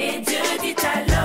Et Dieu dit alors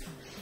え?